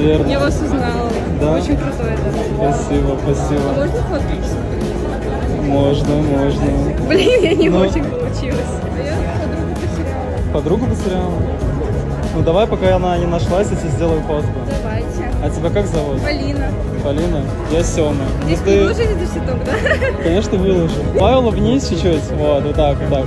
Я вас узнала. Да? Очень крутой, да. Спасибо, А спасибо. можно фотку? Можно, можно. Блин, я не Но... очень получилась. А я подругу потеряла. Подругу потеряла? Ну давай, пока она не нашлась, я тебе сделаю фотку. Давайте. А тебя как зовут? Полина. Полина? Я Сёма. Ну ты, выложите этот щиток, да? конечно, выложу. Павел, вниз чуть-чуть. Вот, вот так, вот так.